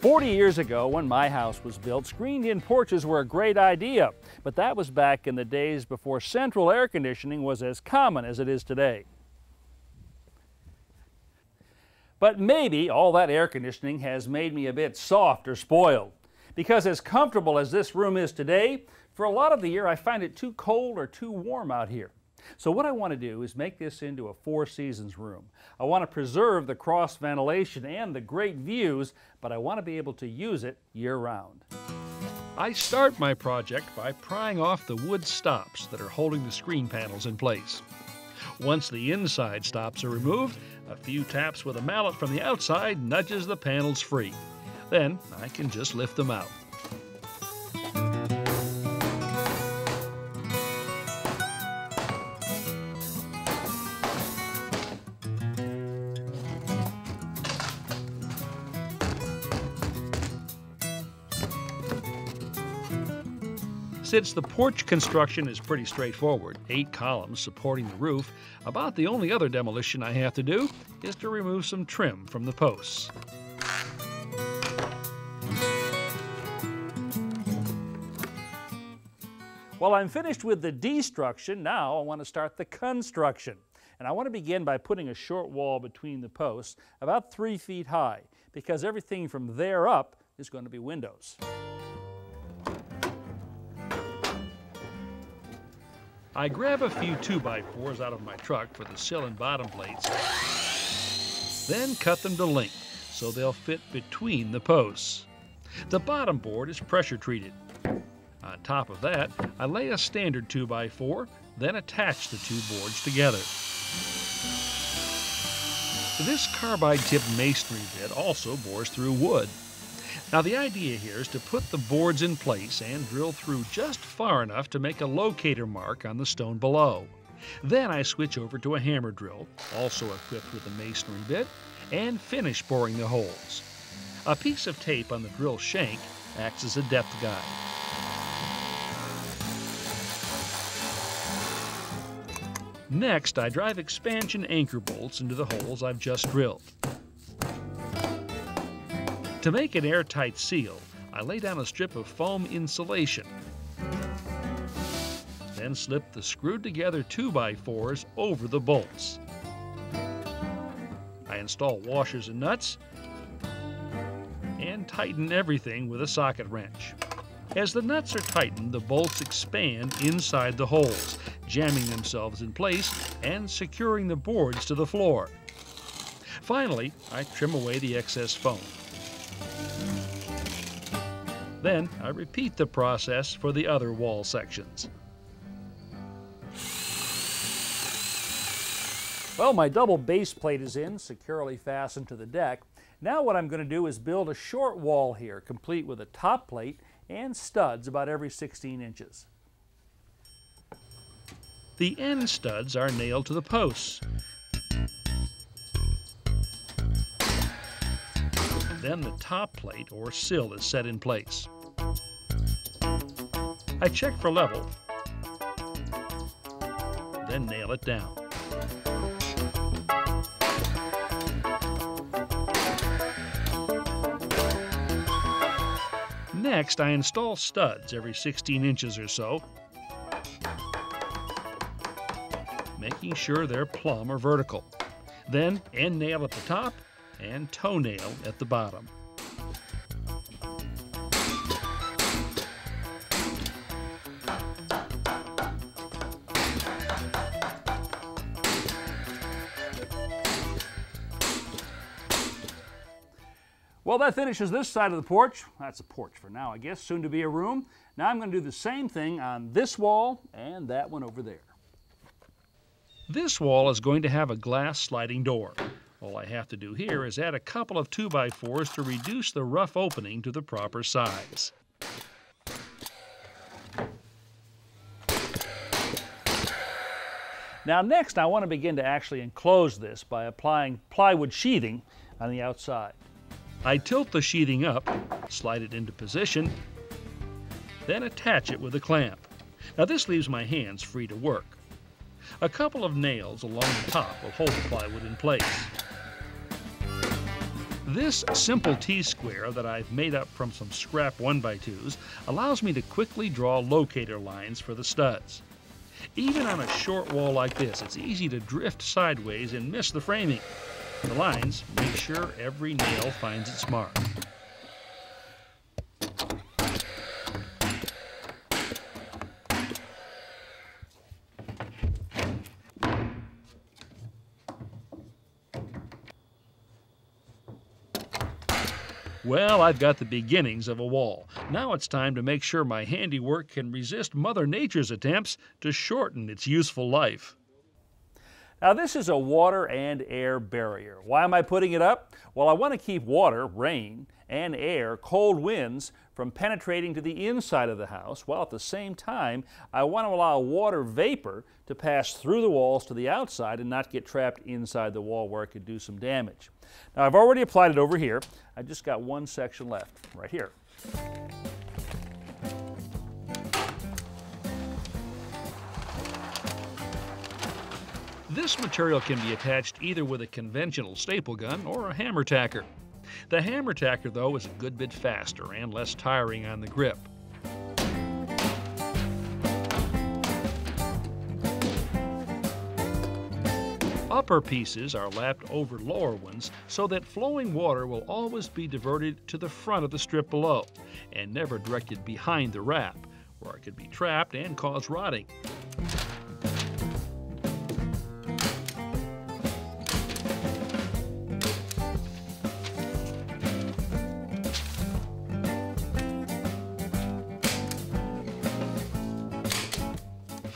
40 years ago, when my house was built, screened-in porches were a great idea, but that was back in the days before central air conditioning was as common as it is today. But maybe all that air conditioning has made me a bit soft or spoiled, because as comfortable as this room is today, for a lot of the year I find it too cold or too warm out here. So what I want to do is make this into a Four Seasons room. I want to preserve the cross ventilation and the great views, but I want to be able to use it year-round. I start my project by prying off the wood stops that are holding the screen panels in place. Once the inside stops are removed, a few taps with a mallet from the outside nudges the panels free. Then I can just lift them out. Since the porch construction is pretty straightforward, eight columns supporting the roof, about the only other demolition I have to do is to remove some trim from the posts. Well, I'm finished with the destruction. Now I want to start the construction. And I want to begin by putting a short wall between the posts, about three feet high, because everything from there up is going to be windows. I grab a few 2x4s out of my truck for the sill and bottom plates, then cut them to length so they'll fit between the posts. The bottom board is pressure treated. On top of that, I lay a standard 2x4, then attach the two boards together. This carbide tipped masonry bit also bores through wood. Now the idea here is to put the boards in place and drill through just far enough to make a locator mark on the stone below. Then I switch over to a hammer drill, also equipped with a masonry bit, and finish boring the holes. A piece of tape on the drill shank acts as a depth guide. Next, I drive expansion anchor bolts into the holes I've just drilled. To make an airtight seal, I lay down a strip of foam insulation. Then slip the screwed together 2x4s over the bolts. I install washers and nuts and tighten everything with a socket wrench. As the nuts are tightened, the bolts expand inside the holes, jamming themselves in place and securing the boards to the floor. Finally, I trim away the excess foam. Then I repeat the process for the other wall sections. Well, my double base plate is in, securely fastened to the deck. Now what I'm going to do is build a short wall here, complete with a top plate and studs about every 16 inches. The end studs are nailed to the posts. Then the top plate or sill is set in place. I check for level, then nail it down. Next, I install studs every 16 inches or so, making sure they're plumb or vertical. Then, end nail at the top and toenail at the bottom. Well, that finishes this side of the porch. That's a porch for now, I guess, soon to be a room. Now I'm going to do the same thing on this wall and that one over there. This wall is going to have a glass sliding door. All I have to do here is add a couple of 2x4s to reduce the rough opening to the proper size. Now next I want to begin to actually enclose this by applying plywood sheathing on the outside. I tilt the sheathing up, slide it into position, then attach it with a clamp. Now this leaves my hands free to work. A couple of nails along the top will hold the plywood in place. This simple T-square that I've made up from some scrap 1x2s allows me to quickly draw locator lines for the studs. Even on a short wall like this, it's easy to drift sideways and miss the framing. The lines make sure every nail finds its mark. Well, I've got the beginnings of a wall. Now it's time to make sure my handiwork can resist Mother Nature's attempts to shorten its useful life. Now this is a water and air barrier. Why am I putting it up? Well, I want to keep water, rain, and air, cold winds, from penetrating to the inside of the house, while at the same time, I want to allow water vapor to pass through the walls to the outside and not get trapped inside the wall where it could do some damage. Now I've already applied it over here. I just got one section left, right here. This material can be attached either with a conventional staple gun or a hammer tacker. The hammer tacker, though, is a good bit faster and less tiring on the grip. Upper pieces are lapped over lower ones so that flowing water will always be diverted to the front of the strip below and never directed behind the wrap, where it could be trapped and cause rotting.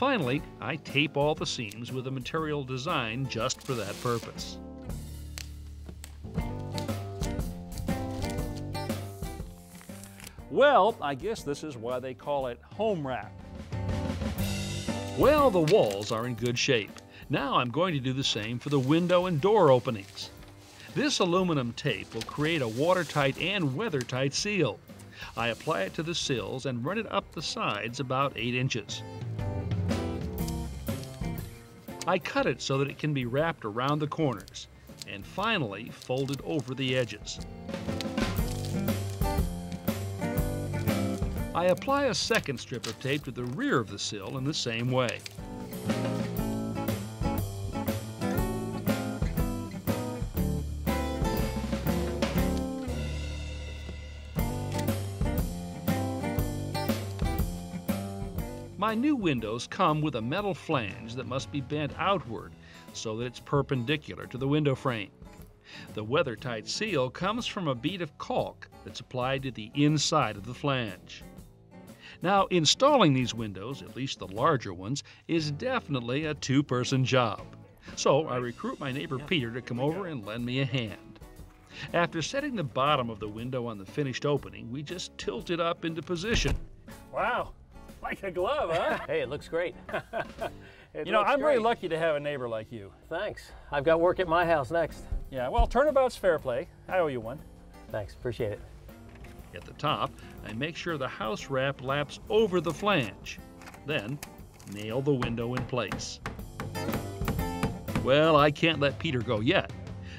Finally, I tape all the seams with a material designed just for that purpose. Well, I guess this is why they call it home wrap. Well, the walls are in good shape. Now I'm going to do the same for the window and door openings. This aluminum tape will create a watertight and weather-tight seal. I apply it to the sills and run it up the sides about 8 inches. I cut it so that it can be wrapped around the corners and finally folded over the edges. I apply a second strip of tape to the rear of the sill in the same way. My new windows come with a metal flange that must be bent outward so that it's perpendicular to the window frame. The weather-tight seal comes from a bead of caulk that's applied to the inside of the flange. Now, installing these windows, at least the larger ones, is definitely a two-person job. So I recruit my neighbor Peter to come over and lend me a hand. After setting the bottom of the window on the finished opening, we just tilt it up into position. Wow, like a glove, huh? hey, it looks great. it you know, I'm great. really lucky to have a neighbor like you. Thanks. I've got work at my house next. Yeah, well, turnabout's fair play. I owe you one. Thanks, appreciate it. At the top, I make sure the house wrap laps over the flange. Then, nail the window in place. Well, I can't let Peter go yet.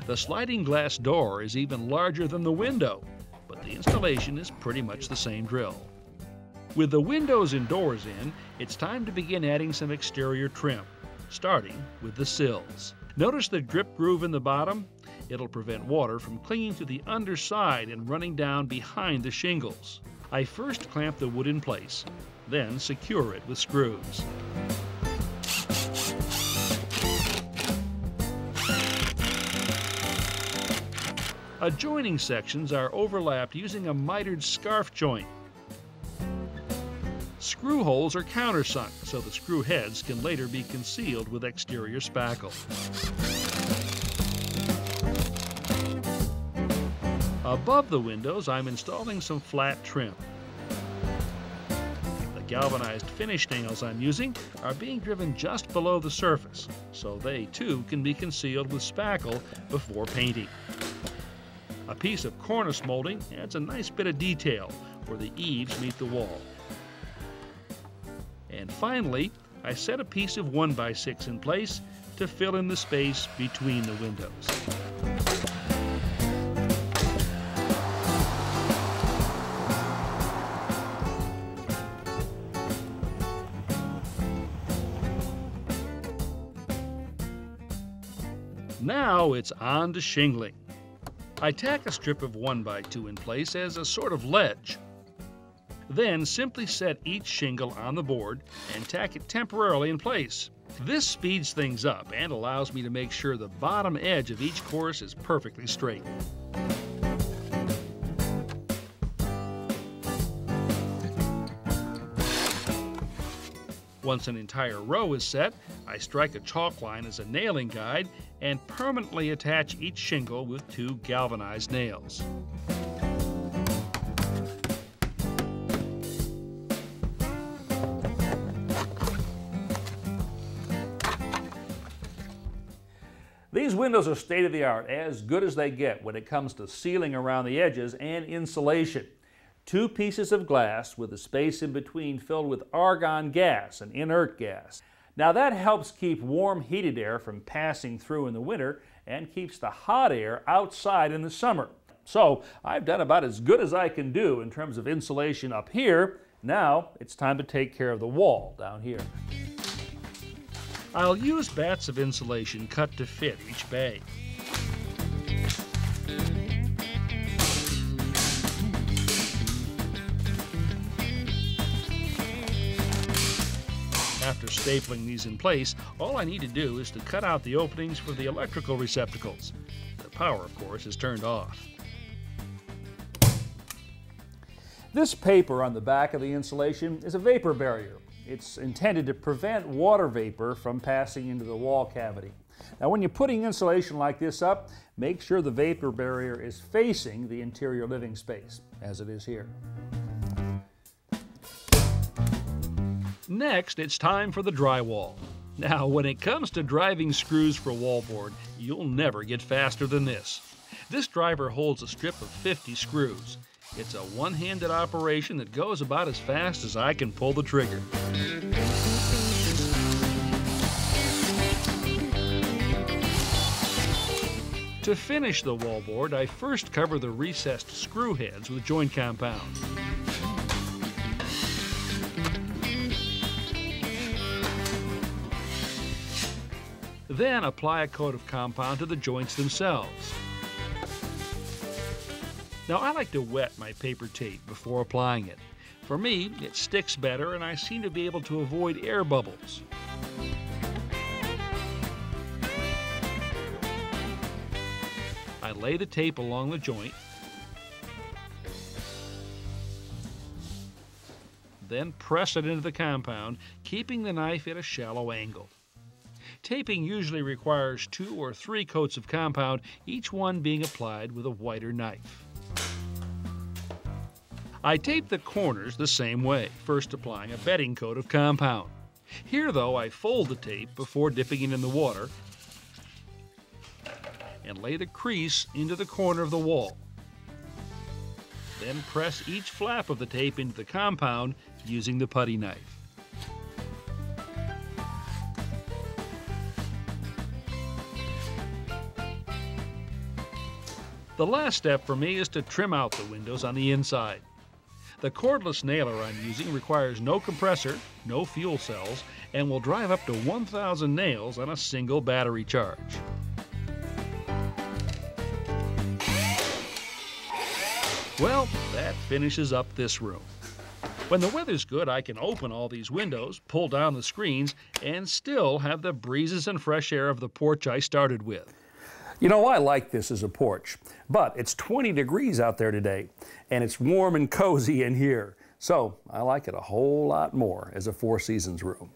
The sliding glass door is even larger than the window, but the installation is pretty much the same drill. With the windows and doors in, it's time to begin adding some exterior trim, starting with the sills. Notice the drip groove in the bottom? It'll prevent water from clinging to the underside and running down behind the shingles. I first clamp the wood in place, then secure it with screws. Adjoining sections are overlapped using a mitered scarf joint Screw holes are countersunk, so the screw heads can later be concealed with exterior spackle. Above the windows, I'm installing some flat trim. The galvanized finish nails I'm using are being driven just below the surface, so they too can be concealed with spackle before painting. A piece of cornice molding adds a nice bit of detail where the eaves meet the wall. Finally, I set a piece of 1x6 in place to fill in the space between the windows. Now it's on to shingling. I tack a strip of 1x2 in place as a sort of ledge then simply set each shingle on the board and tack it temporarily in place. This speeds things up and allows me to make sure the bottom edge of each course is perfectly straight. Once an entire row is set, I strike a chalk line as a nailing guide and permanently attach each shingle with two galvanized nails. These windows are state of the art, as good as they get when it comes to sealing around the edges and insulation. Two pieces of glass with a space in between filled with argon gas, an inert gas. Now that helps keep warm heated air from passing through in the winter and keeps the hot air outside in the summer. So I've done about as good as I can do in terms of insulation up here. Now it's time to take care of the wall down here. I'll use batts of insulation cut to fit each bay. After stapling these in place, all I need to do is to cut out the openings for the electrical receptacles. The power, of course, is turned off. This paper on the back of the insulation is a vapor barrier. It's intended to prevent water vapor from passing into the wall cavity. Now when you're putting insulation like this up, make sure the vapor barrier is facing the interior living space, as it is here. Next, it's time for the drywall. Now, when it comes to driving screws for wallboard, you'll never get faster than this. This driver holds a strip of 50 screws. It's a one-handed operation that goes about as fast as I can pull the trigger. To finish the wallboard, I first cover the recessed screw heads with joint compound. Then apply a coat of compound to the joints themselves. Now I like to wet my paper tape before applying it. For me, it sticks better and I seem to be able to avoid air bubbles. I lay the tape along the joint, then press it into the compound, keeping the knife at a shallow angle. Taping usually requires two or three coats of compound, each one being applied with a wider knife. I tape the corners the same way, first applying a bedding coat of compound. Here, though, I fold the tape before dipping it in the water and lay the crease into the corner of the wall. Then press each flap of the tape into the compound using the putty knife. The last step for me is to trim out the windows on the inside. The cordless nailer I'm using requires no compressor, no fuel cells, and will drive up to 1,000 nails on a single battery charge. Well, that finishes up this room. When the weather's good, I can open all these windows, pull down the screens, and still have the breezes and fresh air of the porch I started with. You know, I like this as a porch, but it's 20 degrees out there today, and it's warm and cozy in here. So I like it a whole lot more as a Four Seasons room.